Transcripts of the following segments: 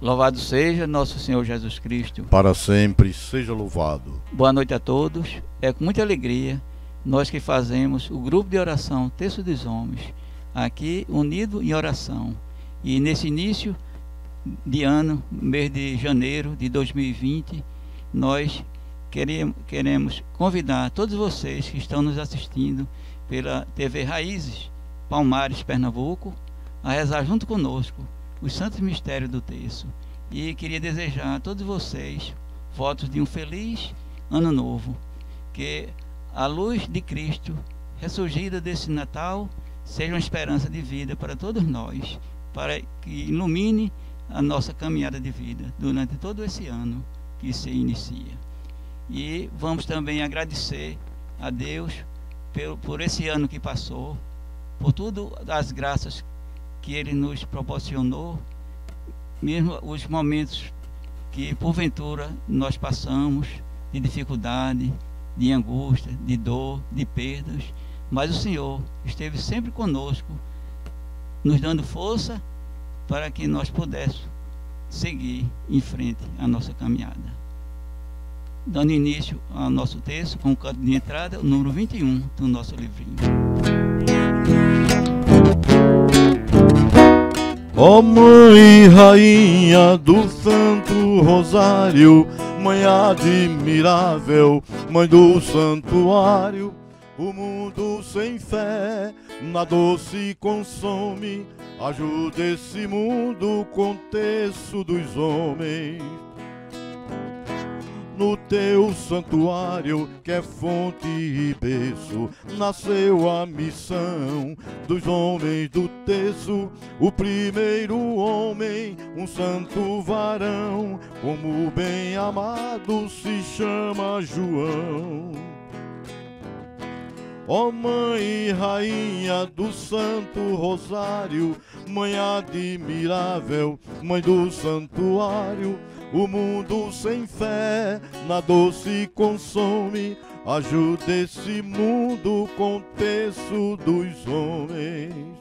Louvado seja nosso Senhor Jesus Cristo. Para sempre seja louvado. Boa noite a todos. É com muita alegria nós que fazemos o grupo de oração Texto dos Homens, aqui unido em oração. E nesse início de ano, mês de janeiro de 2020, nós queremos, queremos convidar todos vocês que estão nos assistindo pela TV Raízes Palmares, Pernambuco, a rezar junto conosco os santos mistérios do texto. E queria desejar a todos vocês votos de um feliz ano novo, que a luz de Cristo ressurgida desse Natal seja uma esperança de vida para todos nós, para que ilumine a nossa caminhada de vida durante todo esse ano que se inicia. E vamos também agradecer a Deus por, esse ano que passou, por tudo as graças que Ele nos proporcionou, mesmo os momentos que porventura nós passamos de dificuldade, de angústia, de dor, de perdas, mas o Senhor esteve sempre conosco, nos dando força para que nós pudéssemos seguir em frente a nossa caminhada. Dando início ao nosso texto com o canto de entrada, o número 21 do nosso livrinho. Ó oh Mãe Rainha do Santo Rosário, Mãe admirável, Mãe do Santuário, o mundo sem fé na dor se consome, ajuda esse mundo contexto dos homens no teu santuário, que é fonte e berço, nasceu a missão dos homens do terço, o primeiro homem, um santo varão, como bem amado se chama João. Ó oh Mãe Rainha do Santo Rosário, Mãe admirável, Mãe do Santuário, o mundo sem fé na dor se consome. Ajuda esse mundo com terço dos homens.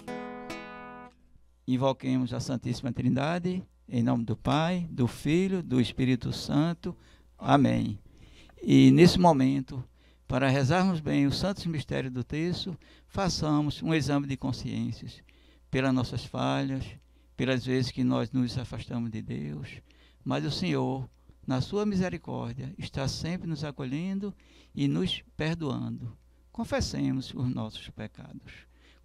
Invoquemos a Santíssima Trindade, em nome do Pai, do Filho, do Espírito Santo. Amém. E nesse momento, para rezarmos bem os santos mistérios do texto, façamos um exame de consciências pelas nossas falhas, pelas vezes que nós nos afastamos de Deus mas o Senhor, na sua misericórdia, está sempre nos acolhendo e nos perdoando. Confessemos os nossos pecados.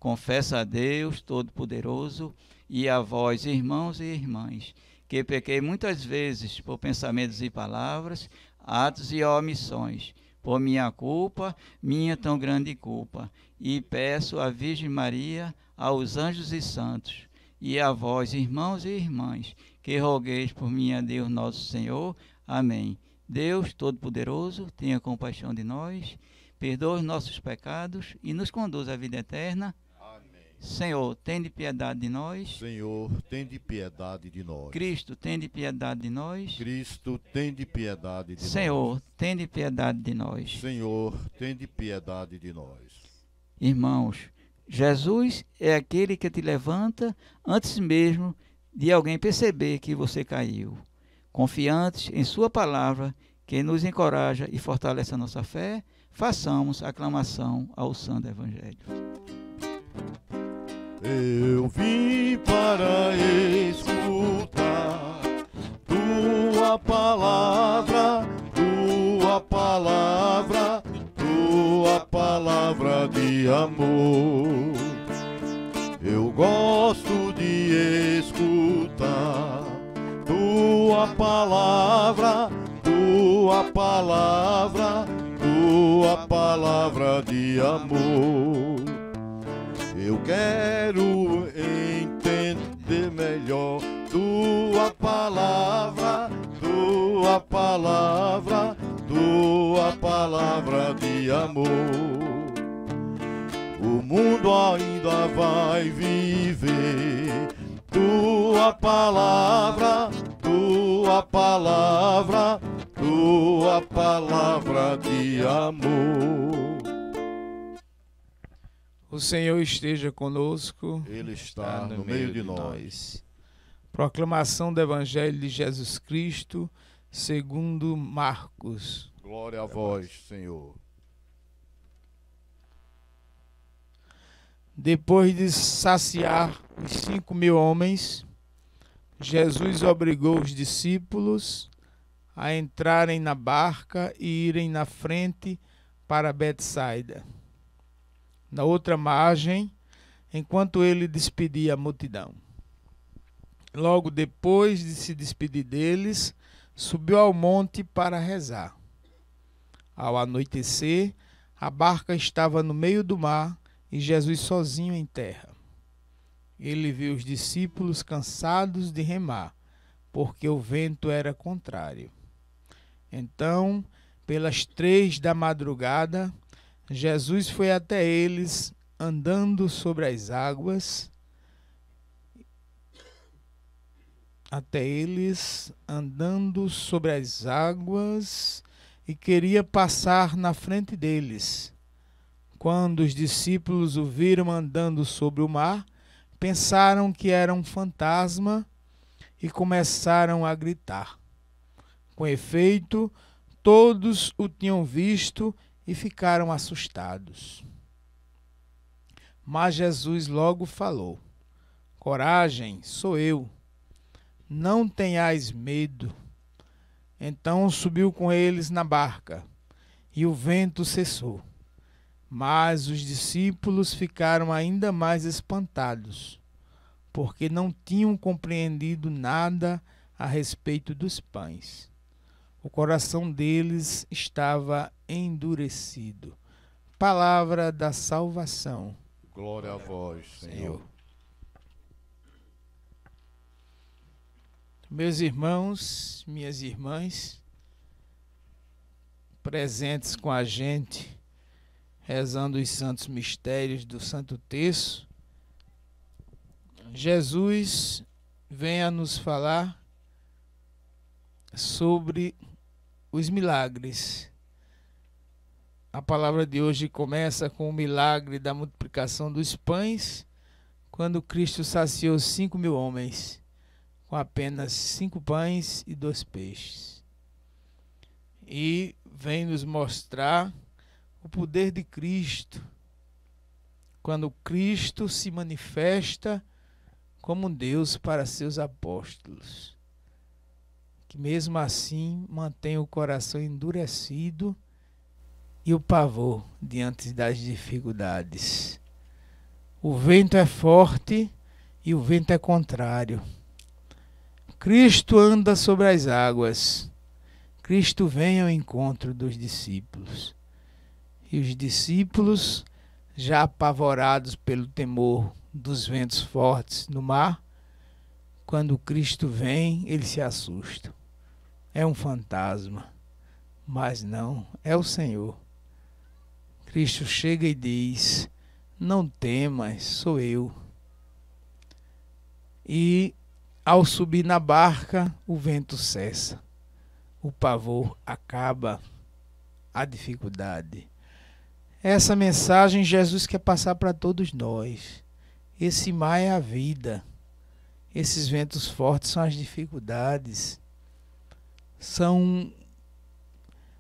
Confessa a Deus Todo-Poderoso e a vós, irmãos e irmãs, que pequei muitas vezes por pensamentos e palavras, atos e omissões, por minha culpa, minha tão grande culpa, e peço à Virgem Maria, aos anjos e santos, e a vós, irmãos e irmãs, que rogueis por mim a Deus nosso Senhor. Amém. Deus Todo-Poderoso, tenha compaixão de nós, perdoe os nossos pecados e nos conduz à vida eterna. Amém. Senhor, tende piedade de nós. Senhor, tende piedade de nós. Cristo, tende piedade de nós. Cristo, tende piedade de Senhor, nós. Senhor, tende piedade de nós. Senhor, tende piedade de nós. Irmãos, Jesus é aquele que te levanta antes mesmo de alguém perceber que você caiu. Confiantes em Sua palavra, que nos encoraja e fortalece a nossa fé, façamos aclamação ao Santo Evangelho. Eu vim para escutar Tua palavra, Tua palavra, Tua palavra de amor. Eu gosto de escutar tua palavra, tua palavra, tua palavra de amor. Eu quero entender melhor tua palavra, tua palavra, tua palavra de amor o mundo ainda vai viver. Tua palavra, tua palavra, tua palavra de amor. O Senhor esteja conosco. Ele está, no, no, meio, meio de, nós. nós. Proclamação do Evangelho de Jesus Cristo, segundo Marcos. Glória a vós, Senhor. Depois de saciar os cinco mil homens, Jesus obrigou os discípulos a entrarem na barca e irem na frente para Betsaida. Na outra margem, enquanto ele despedia a multidão. Logo depois de se despedir deles, subiu ao monte para rezar. Ao anoitecer, a barca estava no meio do mar e Jesus sozinho em terra. Ele viu os discípulos cansados de remar, porque o vento era contrário. Então, pelas três da madrugada, Jesus foi até eles andando sobre as águas até eles, andando sobre as águas, e queria passar na frente deles. Quando os discípulos o viram andando sobre o mar, pensaram que era um fantasma e começaram a gritar. Com efeito, todos o tinham visto e ficaram assustados. Mas Jesus logo falou: Coragem, sou eu não tenhais medo. Então subiu com eles na barca, e o vento cessou. Mas os discípulos ficaram ainda mais espantados, porque não tinham compreendido nada a respeito dos pães. O coração deles estava endurecido. Palavra da salvação. Glória a vós, Senhor. Meus irmãos, minhas irmãs, presentes com a gente, rezando os santos mistérios do Santo Terço, Jesus vem a nos falar sobre os milagres. A palavra de hoje começa com o milagre da multiplicação dos pães, quando Cristo saciou cinco mil homens com apenas cinco pães e dois peixes. E vem nos mostrar o poder de Cristo, quando Cristo se manifesta como Deus para seus apóstolos, que mesmo assim mantém o coração endurecido e o pavor diante das dificuldades. O vento é forte e o vento é contrário. Cristo anda sobre as águas. Cristo vem ao encontro dos discípulos. E os discípulos, já apavorados pelo temor dos ventos fortes no mar, quando Cristo vem, eles se assustam. É um fantasma. Mas não, é o Senhor. Cristo chega e diz: Não temas, sou eu. E ao subir na barca, o vento cessa, o pavor acaba, a dificuldade. Essa mensagem Jesus quer passar para todos nós. Esse mar é a vida. Esses ventos fortes são as dificuldades. São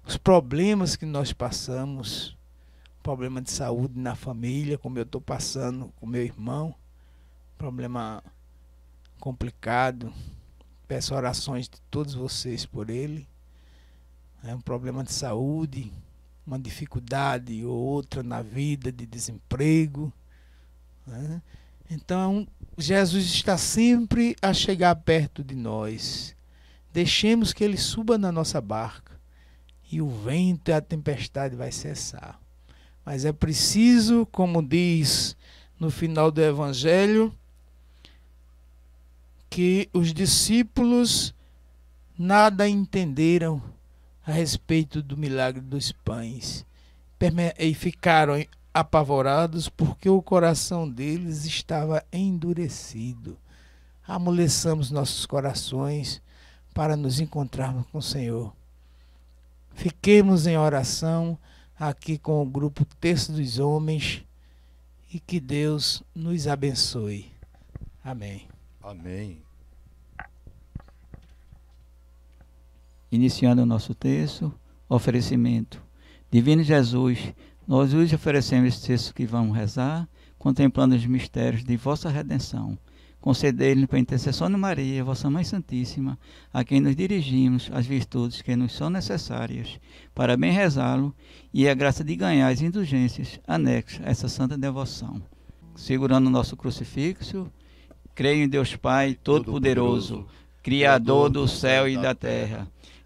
os problemas que nós passamos. Problema de saúde na família, como eu estou passando com meu irmão. Problema complicado. Peço orações de todos vocês por ele. É um problema de saúde, uma dificuldade ou outra na vida, de desemprego. Né? Então, Jesus está sempre a chegar perto de nós. Deixemos que ele suba na nossa barca e o vento e a tempestade vai cessar. Mas é preciso, como diz no final do Evangelho, que os discípulos nada entenderam a respeito do milagre dos pães e ficaram apavorados porque o coração deles estava endurecido. Amoleçamos nossos corações para nos encontrarmos com o Senhor. Fiquemos em oração aqui com o grupo Terço dos Homens e que Deus nos abençoe. Amém. Amém. Iniciando o nosso texto, oferecimento. Divino Jesus, nós hoje oferecemos esse texto que vamos rezar, contemplando os mistérios de vossa redenção. Concedei-lhe, para intercessão de Maria, vossa Mãe Santíssima, a quem nos dirigimos as virtudes que nos são necessárias, para bem rezá-lo e a graça de ganhar as indulgências anexas a essa santa devoção. Segurando o nosso crucifixo, creio em Deus Pai Todo-Poderoso, Criador do céu e da terra,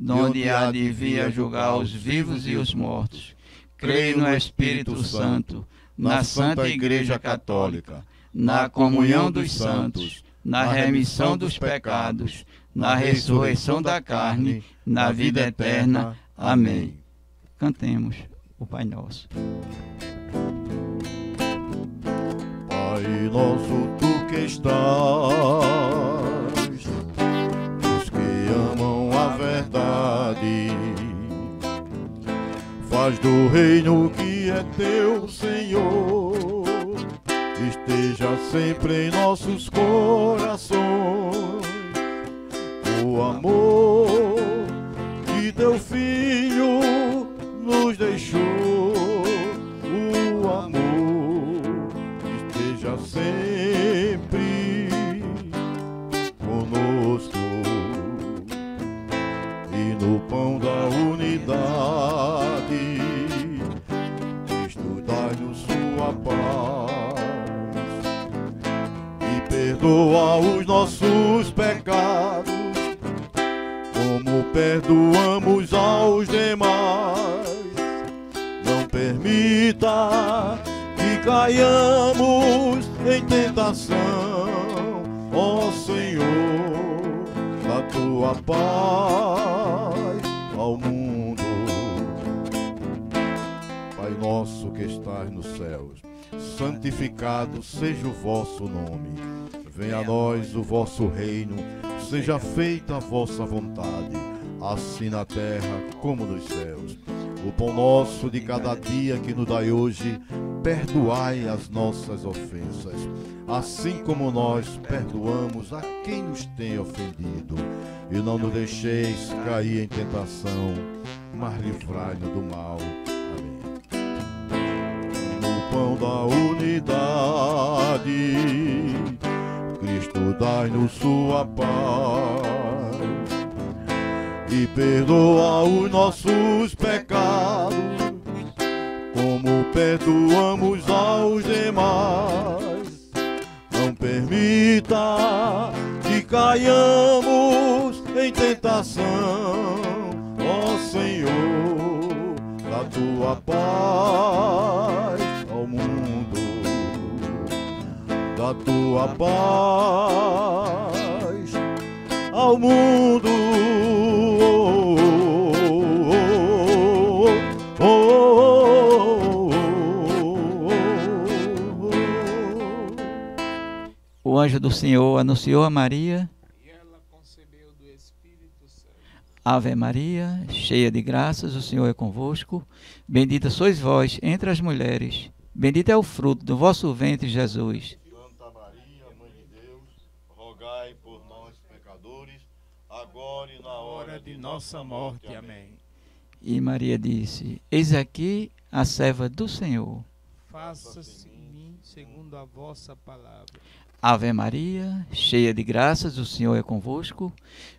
donde há de vir a julgar os vivos e os mortos. Creio no Espírito Santo na Santa Igreja Católica, na comunhão dos santos, na remissão dos pecados, na ressurreição da carne, na vida eterna. Amém. Cantemos o Pai Nosso. Pai nosso, tu que estás, verdade, faz do reino que é teu, Senhor, esteja sempre em nossos corações. O amor que teu filho nos deixou, o amor esteja sempre santificado seja o vosso nome. Venha a nós o vosso reino, seja feita a vossa vontade, assim na terra como nos céus. O pão nosso de cada dia que nos dai hoje, perdoai as nossas ofensas, assim como nós perdoamos a quem nos tem ofendido. E não nos deixeis cair em tentação, mas livrai-nos do mal pão da unidade. Cristo dai-nos sua paz e perdoa os nossos pecados, como perdoamos aos demais. Não permita que caiamos em tentação, ó Senhor, da tua paz da tua paz ao mundo. O anjo do Senhor anunciou a Maria. Ave Maria, cheia de graças, o Senhor é convosco. Bendita sois vós entre as mulheres. Bendito é o fruto do vosso ventre, Jesus. agora e na hora de nossa morte. Amém. E Maria disse: Eis aqui a serva do Senhor. Faça-se em mim segundo a vossa palavra. Ave Maria, cheia de graças, o Senhor é convosco.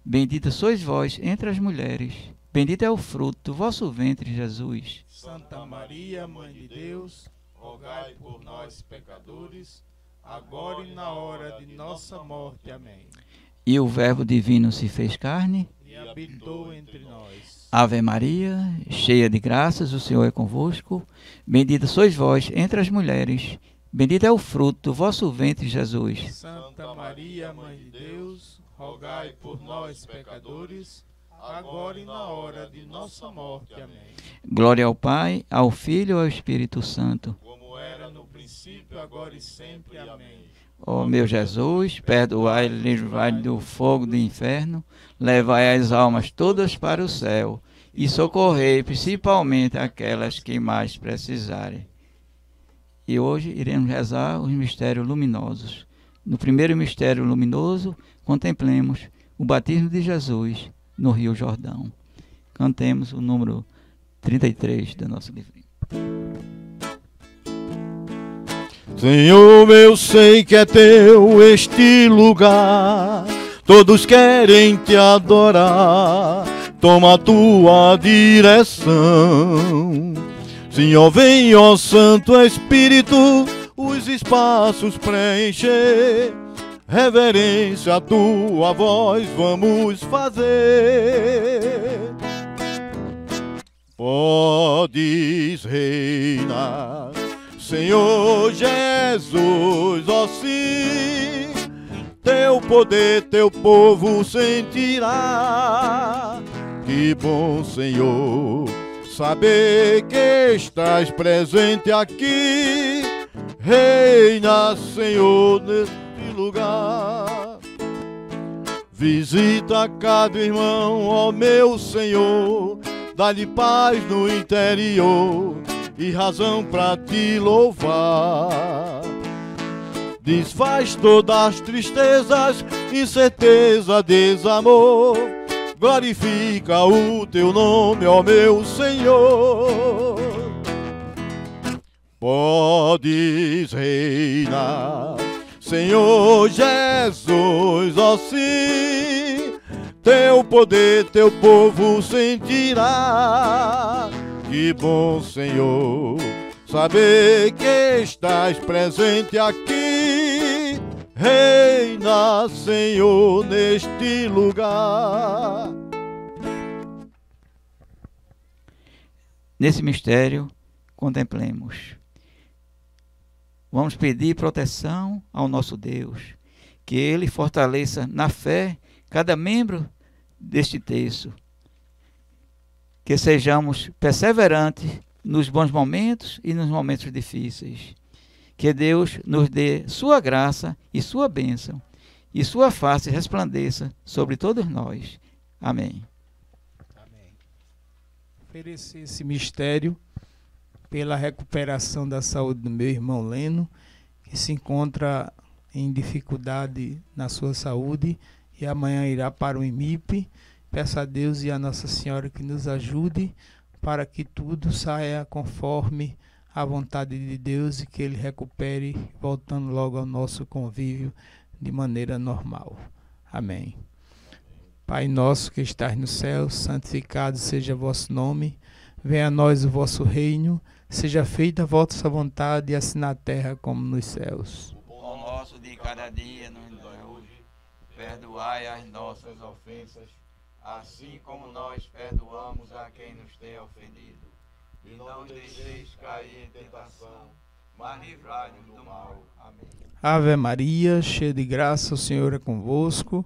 Bendita sois vós entre as mulheres. Bendito é o fruto do vosso ventre, Jesus. Santa Maria, Mãe de Deus, rogai por nós, pecadores, agora e na hora de nossa morte. Amém. E o Verbo divino se fez carne e habitou entre nós. Ave Maria, cheia de graças, o Senhor é convosco. Bendita sois vós entre as mulheres. Bendito é o fruto do vosso ventre, Jesus. Santa Maria, Mãe de Deus, rogai por nós, pecadores, agora e na hora de nossa morte. Amém. Glória ao Pai, ao Filho e ao Espírito Santo. Como era no princípio, agora e sempre. Amém. Ó meu Jesus, perdoai e livrai do fogo do inferno, levai as almas todas para o céu e socorrei principalmente aquelas que mais precisarem. E hoje iremos rezar os mistérios luminosos. No primeiro mistério luminoso, contemplemos o batismo de Jesus no Rio Jordão. Cantemos o número 33 do nosso livro. Senhor, eu sei que é teu este lugar. Todos querem te adorar. Toma a tua direção. Senhor, vem, ó Santo Espírito, os espaços preencher. Reverência à tua voz vamos fazer. Podes reinar Senhor Jesus, ó sim, teu poder teu povo sentirá. Que bom, Senhor, saber que estás presente aqui. Reina, Senhor, lugar. Visita cada irmão, ó meu Senhor, dá-lhe paz no interior e razão para te louvar. Desfaz todas as tristezas, incerteza, desamor. Glorifica o teu nome, ó meu Senhor. Podes reinar, Senhor Jesus, ó sim. Teu poder, teu povo sentirá que bom, Senhor, saber que estás presente aqui. Reina, Senhor, neste lugar. Nesse mistério, contemplemos. Vamos pedir proteção ao nosso Deus, que Ele fortaleça na fé cada membro deste texto que sejamos perseverantes nos bons momentos e nos momentos difíceis. Que Deus nos dê sua graça e sua bênção, e sua face resplandeça sobre todos nós. Amém. Amém. Oferecer esse mistério pela recuperação da saúde do meu irmão Leno, que se encontra em dificuldade na sua saúde e amanhã irá para o IMIP Peço a Deus e a Nossa Senhora que nos ajude para que tudo saia conforme a vontade de Deus e que ele recupere, voltando logo ao nosso convívio de maneira normal. Amém. Pai nosso que estás no céu, santificado seja vosso nome. Venha a nós o vosso reino. Seja feita a vossa vontade, assim na terra como nos céus. O pão nosso de cada dia nos dai hoje. Perdoai as nossas ofensas assim como nós perdoamos a quem nos tem ofendido. E não deixeis cair em tentação, mas livrai-nos do mal. Amém. Ave Maria, cheia de graça, o Senhor é convosco.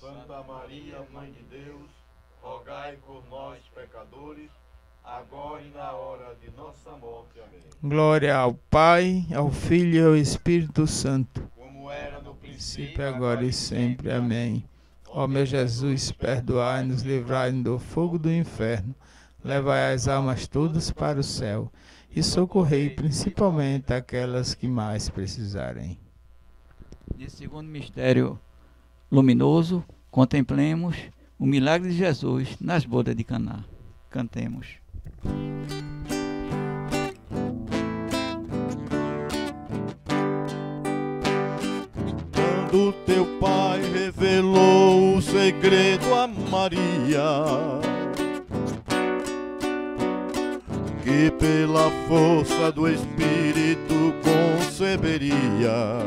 Glória ao Pai, ao Filho e ao Espírito Santo, Como era no princípio, agora e sempre. Amém. Ó meu Jesus, perdoai-nos, livrai-nos do fogo do inferno, levai as almas todas para o céu e socorrei principalmente aquelas que mais precisarem. Nesse segundo mistério luminoso, contemplemos o milagre de Jesus nas bodas de Caná. Cantemos. Quando teu pai revelou o segredo a Maria, que pela força do Espírito conceberia.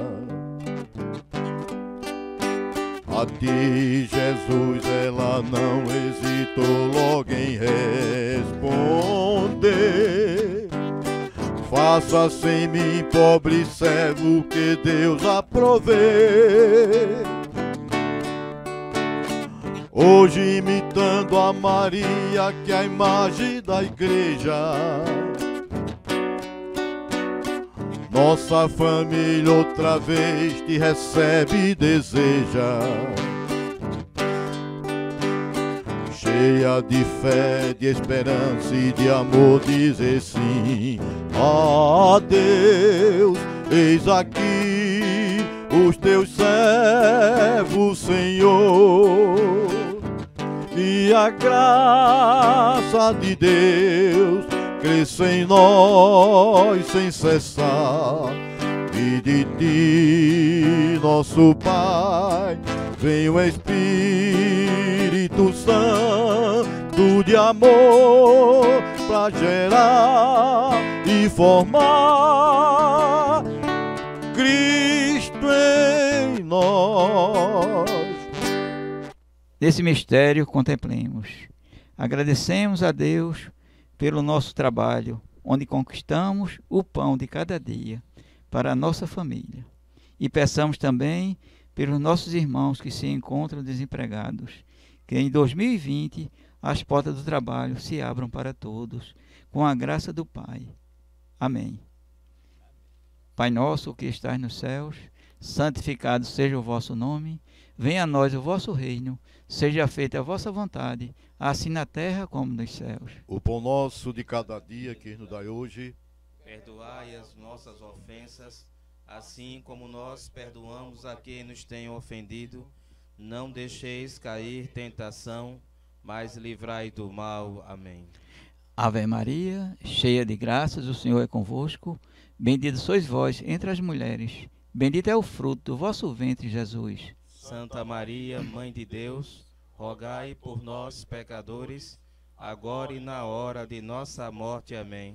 A ti, Jesus, ela não hesitou logo em responder. Faça-se em mim, pobre servo, que Deus aprovê. Hoje imitando a Maria, que é a imagem da igreja. Nossa família outra vez te recebe e deseja. Cheia de fé, de esperança e de amor, dizer sim a Deus. Eis aqui os teus servos, Senhor. E a graça de Deus cresça em nós sem cessar. E de ti, nosso Pai, vem o Espírito Santo de amor para gerar e formar Cristo em nós. Nesse mistério, contemplemos. Agradecemos a Deus pelo nosso trabalho, onde conquistamos o pão de cada dia para a nossa família. E peçamos também pelos nossos irmãos que se encontram desempregados, que em 2020 as portas do trabalho se abram para todos, com a graça do Pai. Amém. Pai nosso que estás nos céus, santificado seja o vosso nome, venha a nós o vosso reino, seja feita a vossa vontade, assim na terra como nos céus. O pão nosso de cada dia que nos dai hoje, Perdoai as nossas ofensas, assim como nós perdoamos a quem nos tem ofendido. Não deixeis cair tentação, mas livrai do mal. Amém. Ave Maria, cheia de graças, o Senhor é convosco. Bendita sois vós entre as mulheres. Bendito é o fruto do vosso ventre, Jesus. Santa Maria, Mãe de Deus, rogai por nós, pecadores, agora e na hora de nossa morte. Amém.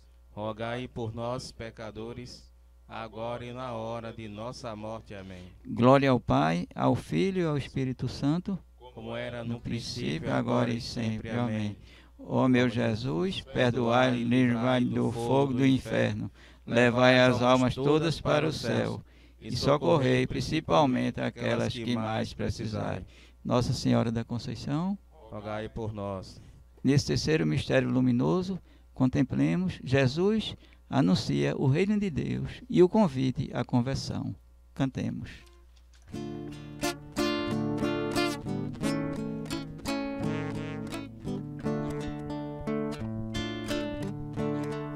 rogai por nós, pecadores, agora e na hora de nossa morte. Amém. Glória ao Pai, ao Filho e ao Espírito Santo, Como era no, no princípio, agora e sempre. Amém. Ó meu Jesus, perdoai e livrai do fogo do inferno, levai as almas todas para o céu e socorrei principalmente aquelas que mais precisarem. Nossa Senhora da Conceição, rogai por nós. Nesse terceiro mistério luminoso, contemplemos Jesus anuncia o reino de Deus e o convite à conversão. Cantemos.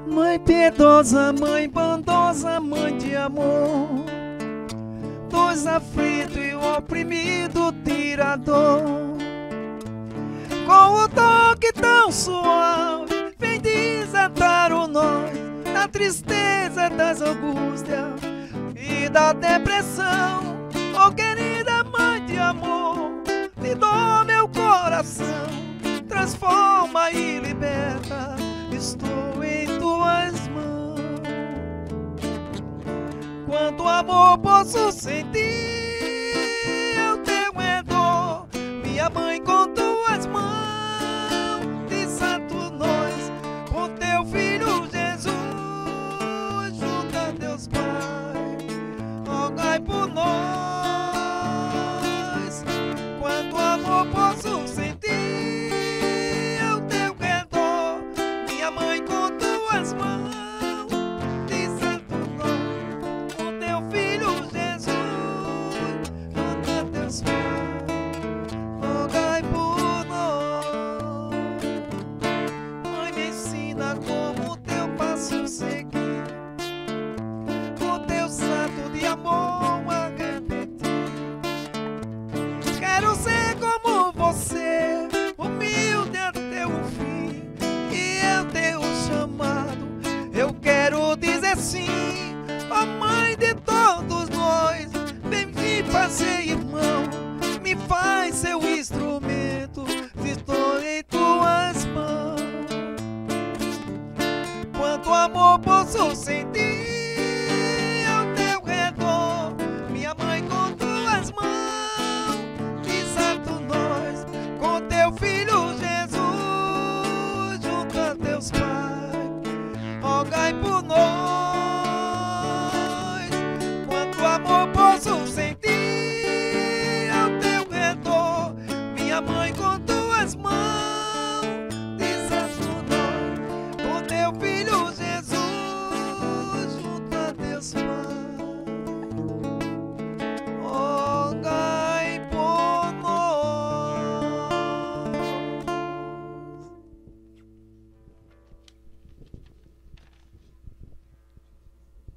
Mãe piedosa, mãe bondosa, mãe de amor, dos aflitos e oprimido tirador, com o toque tão suave, vem desatar o nós da tristeza, das angústias e da depressão. Oh querida mãe de amor, me dou meu coração, transforma e liberta. Estou em tuas mãos. Quanto amor posso sentir, eu tenho é dor, minha mãe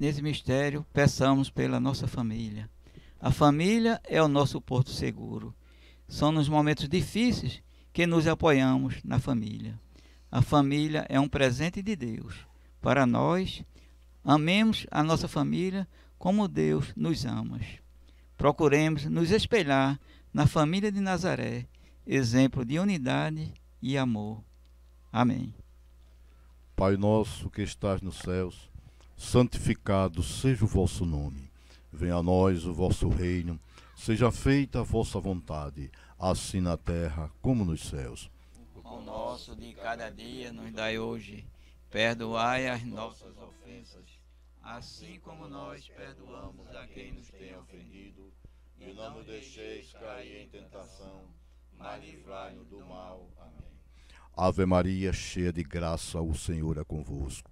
Nesse mistério, peçamos pela nossa família. A família é o nosso porto seguro. São nos momentos difíceis que nos apoiamos na família. A família é um presente de Deus. Para nós, amemos a nossa família como Deus nos ama. Procuremos nos espelhar na família de Nazaré, exemplo de unidade e amor. Amém. Pai nosso que estás nos céus, santificado seja o vosso nome. Venha a nós o vosso reino, seja feita a vossa vontade, assim na terra como nos céus. O pão nosso de cada dia nos dai hoje. Perdoai as nossas ofensas, assim como nós perdoamos a quem nos tem ofendido. E não nos deixeis cair em tentação, mas livrai-nos do mal. Amém. Ave Maria, cheia de graça, o Senhor é convosco.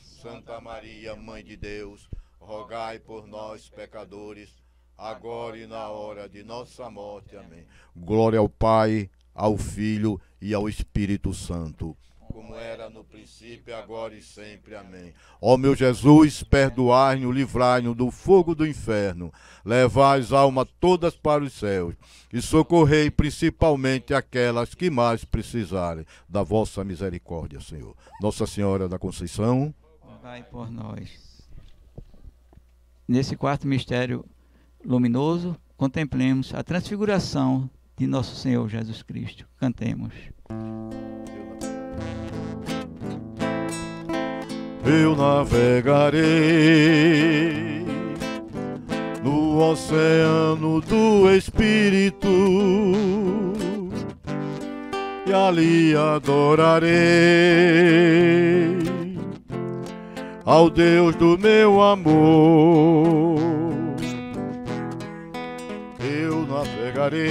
Santa Maria, Mãe de Deus, rogai por nós, pecadores, agora e na hora de nossa morte. Amém. Glória ao Pai, ao Filho e ao Espírito Santo como era no princípio, agora e sempre. Amém. Ó meu Jesus, perdoai-nos, livrai-nos do fogo do inferno, levai as almas todas para os céus e socorrei principalmente aquelas que mais precisarem da vossa misericórdia, Senhor. Nossa Senhora da Conceição, vai por nós. Nesse quarto mistério luminoso, contemplemos a transfiguração de nosso Senhor Jesus Cristo. Cantemos. eu navegarei no oceano do Espírito e ali adorarei ao Deus do meu amor. Eu navegarei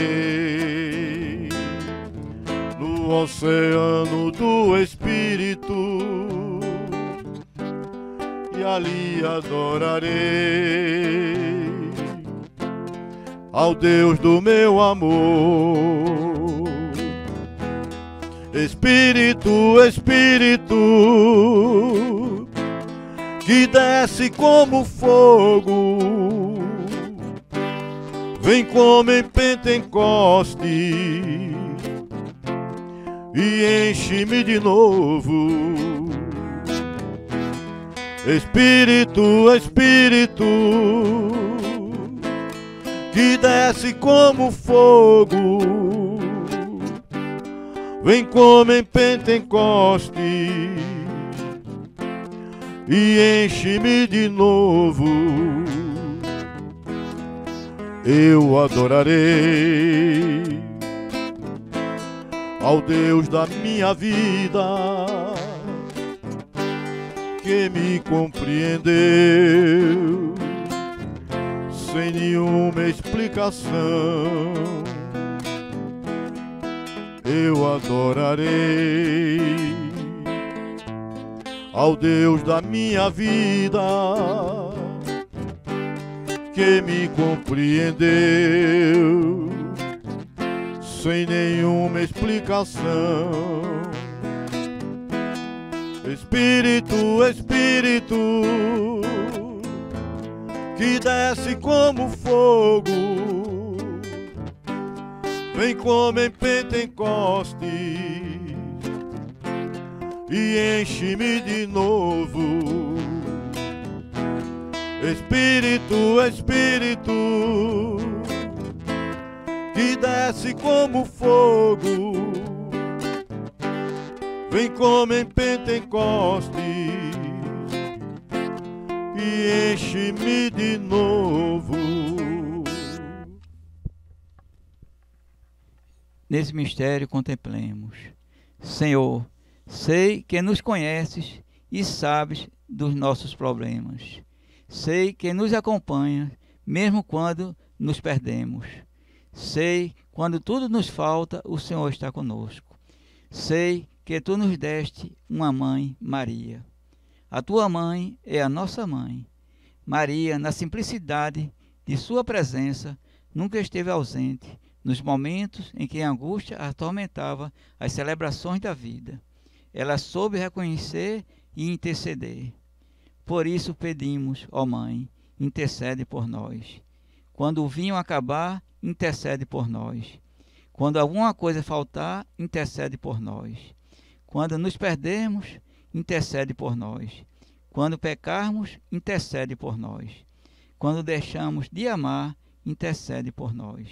no oceano do Espírito e ali adorarei ao Deus do meu amor. Espírito, Espírito, que desce como fogo, vem como em Pentecoste e enche-me de novo. Espírito, Espírito, que desce como fogo vem como em Pentecoste e enche-me de novo. Eu adorarei ao Deus da minha vida que me compreendeu sem nenhuma explicação eu adorarei ao Deus da minha vida que me compreendeu sem nenhuma explicação. Espírito, Espírito, que desce como fogo vem como em Pentecoste e enche-me de novo. Espírito, Espírito, que desce como fogo, vem como em Pentecoste e enche-me de novo. Nesse mistério contemplemos. Senhor, sei que nos conheces e sabes dos nossos problemas. Sei que nos acompanhas, mesmo quando nos perdemos. Sei quando tudo nos falta, o Senhor está conosco. Sei que tu nos deste uma mãe, Maria. A tua mãe é a nossa mãe. Maria, na simplicidade de sua presença, nunca esteve ausente nos momentos em que a angústia atormentava as celebrações da vida. Ela soube reconhecer e interceder. Por isso pedimos, ó Mãe, intercede por nós. Quando o vinho acabar, intercede por nós. Quando alguma coisa faltar, intercede por nós. Quando nos perdermos, intercede por nós. Quando pecarmos, intercede por nós. Quando deixamos de amar, intercede por nós.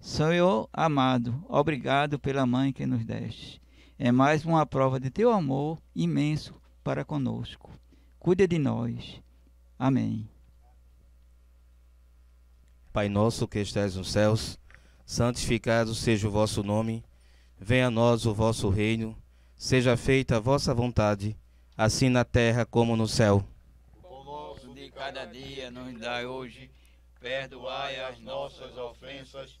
Senhor amado, obrigado pela mãe que nos deste. É mais uma prova de teu amor imenso para conosco. Cuida de nós. Amém. Pai nosso que estés nos céus, santificado seja o vosso nome. Venha a nós o vosso reino. Seja feita a vossa vontade, assim na terra como no céu. O nosso de cada dia nos dai hoje. Perdoai as nossas ofensas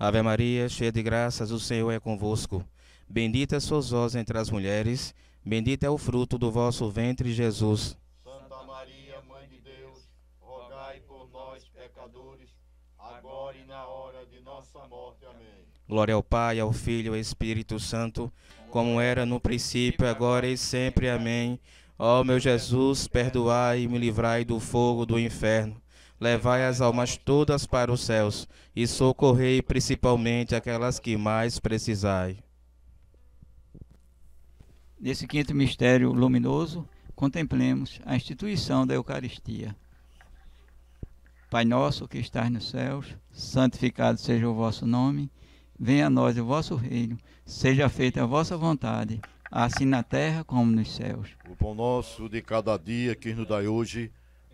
Ave Maria, cheia de graças, o Senhor é convosco. Bendita sois vós entre as mulheres, bendito é o fruto do vosso ventre, Jesus. Santa Maria, Mãe de Deus, rogai por nós, pecadores, agora e na hora de nossa morte. Amém. Glória ao Pai, ao Filho e ao Espírito Santo, como era no princípio, agora e sempre. Amém. Ó meu Jesus, perdoai e me livrai do fogo do inferno. Levai as almas todas para os céus e socorrei principalmente aquelas que mais precisai. Nesse quinto mistério luminoso, contemplemos a instituição da Eucaristia. Pai nosso que estás nos céus, santificado seja o vosso nome, venha a nós o vosso reino, seja feita a vossa vontade, assim na terra como nos céus. O pão nosso de cada dia que nos dai hoje,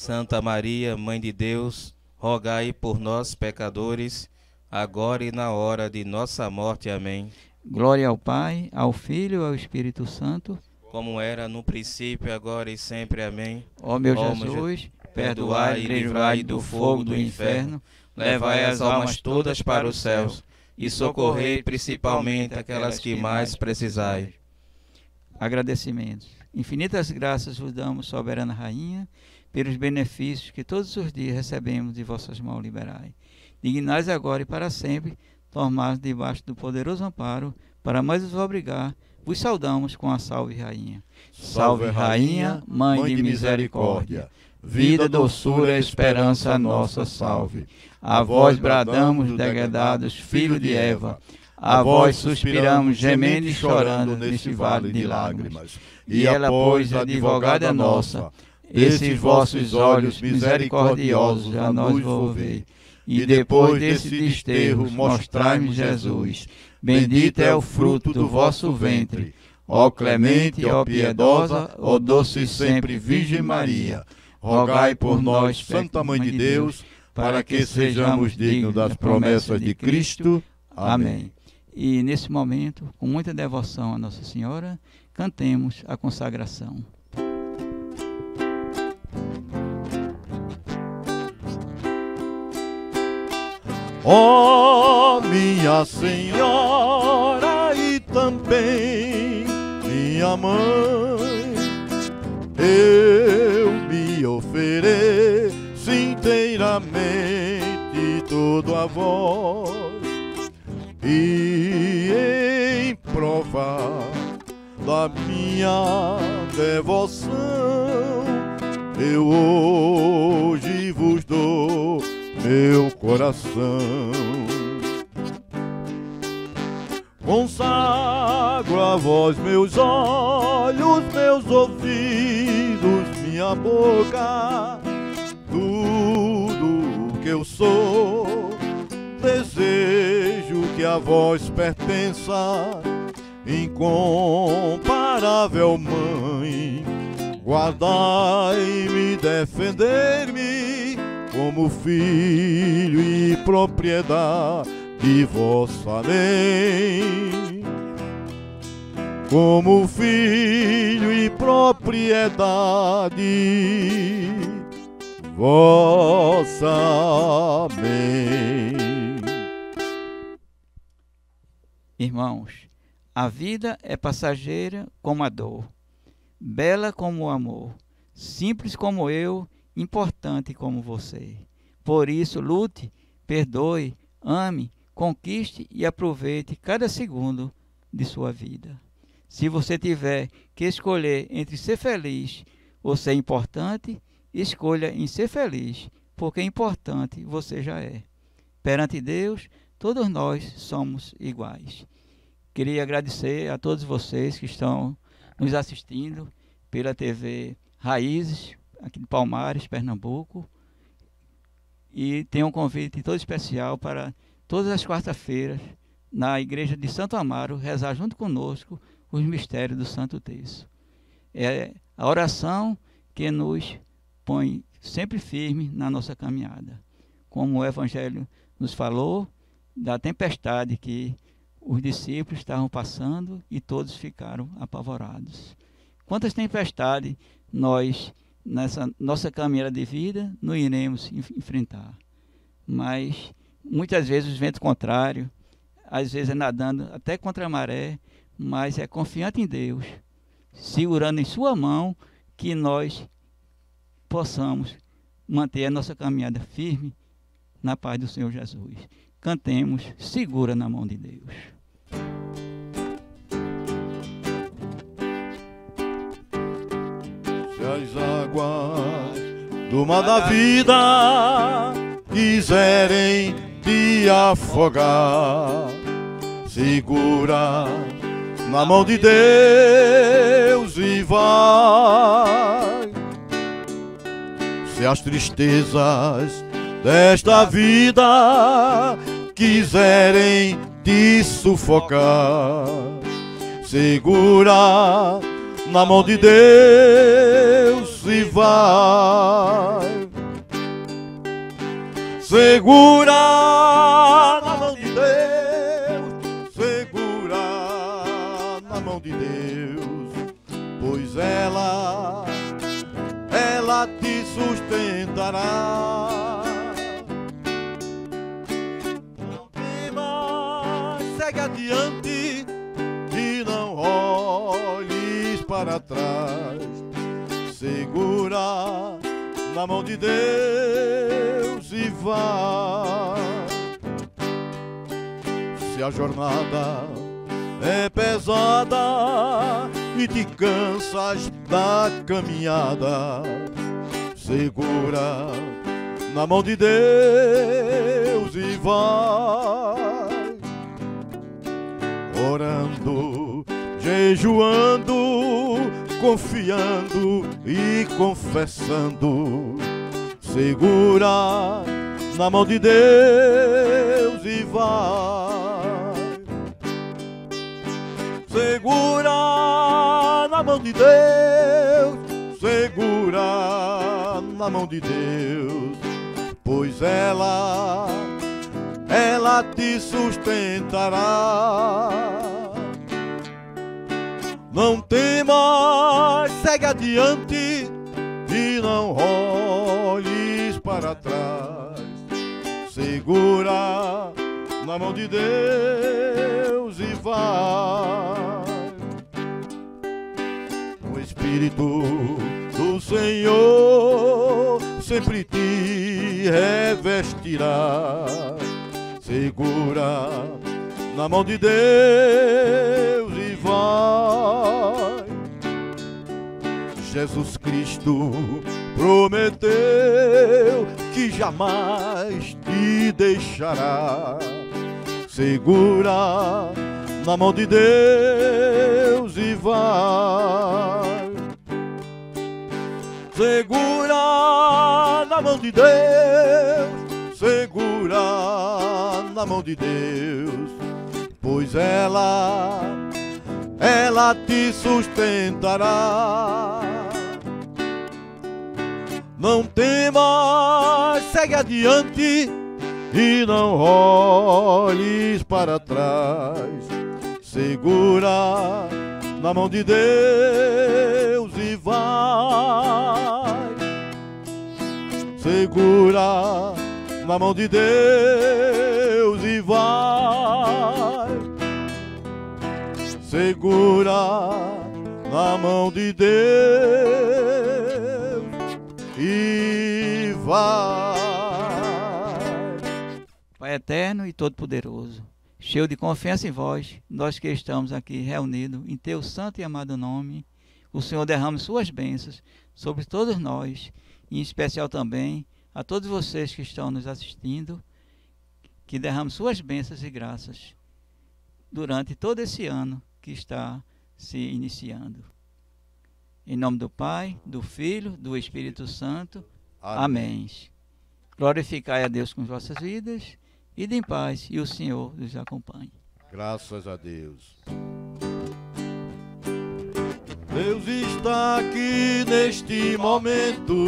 Santa Maria, Mãe de Deus, rogai por nós, pecadores, agora e na hora de nossa morte. Amém. Glória ao Pai, ao Filho e ao Espírito Santo, como era no princípio, agora e sempre. Amém. Ó meu Jesus, perdoai e livrai do fogo do inferno, levai as almas todas para os céus e socorrei principalmente aquelas que mais precisai. Agradecimentos. Infinitas graças vos damos, soberana rainha, pelos benefícios que todos os dias recebemos de vossas mãos liberais. Dignais agora e para sempre, tomar debaixo do poderoso amparo, para mais os obrigar vos saudamos com a salve rainha. Salve rainha, mãe de misericórdia, vida, doçura, esperança nossa, salve. A vós bradamos, degredados, filho de Eva, a vós suspiramos, gemendo e chorando nesse vale de lágrimas. E ela, pois, advogada nossa, esses vossos olhos misericordiosos a nós volvei. E depois desse desterro mostrai-me Jesus. Bendito é o fruto do vosso ventre. Ó clemente, ó piedosa, ó doce sempre Virgem Maria. Rogai por nós, Santa Mãe de Deus, para que sejamos dignos das promessas de Cristo. Amém. E nesse momento, com muita devoção a Nossa Senhora, cantemos a consagração. Oh, minha Senhora e também minha mãe, eu me ofereço inteiramente todo a vós. E em prova da minha devoção eu hoje vos meu coração. Consagro a vós meus olhos, meus ouvidos, minha boca, tudo que eu sou. Desejo que a vós pertença, incomparável Mãe. Guardai-me, defender-me como filho e propriedade de vossa lei. Como filho e propriedade vossa lei. Irmãos, a vida é passageira como a dor, bela como o amor, simples como eu importante como você. Por isso, lute, perdoe, ame, conquiste e aproveite cada segundo de sua vida. Se você tiver que escolher entre ser feliz ou ser importante, escolha em ser feliz, porque importante você já é. Perante Deus, todos nós somos iguais. Queria agradecer a todos vocês que estão nos assistindo pela TV Raízes, aqui de Palmares, Pernambuco. E tem um convite todo especial para todas as quartas-feiras, na igreja de Santo Amaro, rezar junto conosco os mistérios do Santo Terço. É a oração que nos põe sempre firme na nossa caminhada. Como o Evangelho nos falou, da tempestade que os discípulos estavam passando e todos ficaram apavorados. Quantas tempestades nós nessa nossa caminhada de vida, não iremos enfrentar. Mas muitas vezes os ventos contrários, às vezes é nadando até contra a maré, mas é confiante em Deus, segurando em Sua mão, que nós possamos manter a nossa caminhada firme na paz do Senhor Jesus. Cantemos segura na mão de Deus. As águas do mar da vida quiserem te afogar, segura na mão de Deus e vai. Se as tristezas desta vida quiserem te sufocar, segura na mão de Deus e vai. Segura na mão de Deus, segura na mão de Deus, pois ela, ela te sustentará. Não temas, segue adiante para trás. Segura na mão de Deus e vai. Se a jornada é pesada e te cansas da caminhada. Segura na mão de Deus e vai orando, jejuando, confiando e confessando. Segura na mão de Deus e vai. Segura na mão de Deus, segura na mão de Deus, pois ela, ela te sustentará. Não temas, segue adiante e não olhes para trás. Segura na mão de Deus e vai. O Espírito do Senhor sempre te revestirá. Segura na mão de Deus Jesus Cristo prometeu que jamais te deixará. Segura na mão de Deus e vai. Segura na mão de Deus, segura na mão de Deus, pois ela, ela te sustentará. Não temas, segue adiante e não olhes para trás. Segura na mão de Deus e vai. Segura na mão de Deus e vai. Segura na mão de Deus e vai. Pai eterno e todo-poderoso, cheio de confiança em vós, nós que estamos aqui reunidos em teu santo e amado nome, o Senhor derrame suas bênçãos sobre todos nós, e em especial também a todos vocês que estão nos assistindo, que derrame suas bênçãos e graças durante todo esse ano que está se iniciando. Em nome do Pai, do Filho, do Espírito Santo. Amém. Glorificai a Deus com vossas vidas e em paz, e o Senhor nos acompanhe. Graças a Deus. Deus está aqui neste momento.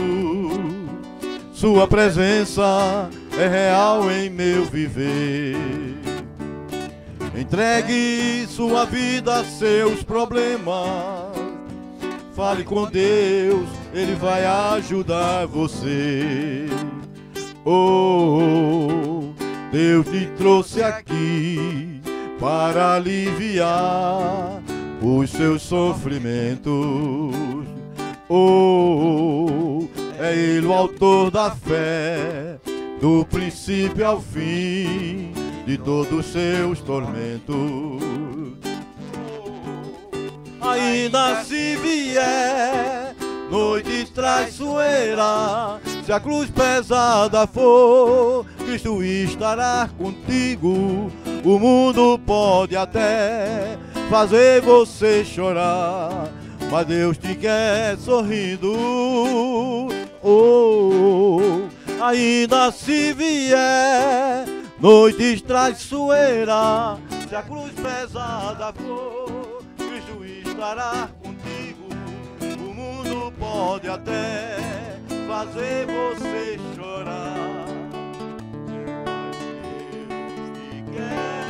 Sua presença é real em meu viver. Entregue sua vida, seus problemas. Fale com Deus, Ele vai ajudar você. Oh, Deus te trouxe aqui para aliviar os seus sofrimentos. Oh, é Ele o autor da fé, do princípio ao fim de todos os seus tormentos. Ainda se vier noite traiçoeira, se a cruz pesada for, Cristo estará contigo. O mundo pode até fazer você chorar, mas Deus te quer sorrindo. Oh, ainda se vier noites traiçoeira, se a cruz pesada for, declarar contigo. O mundo pode até fazer você chorar. Mas Deus te quer.